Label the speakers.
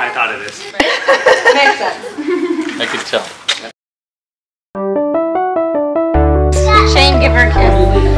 Speaker 1: I thought it is.
Speaker 2: Makes sense.
Speaker 3: I could tell.
Speaker 2: Shane, give her a kiss.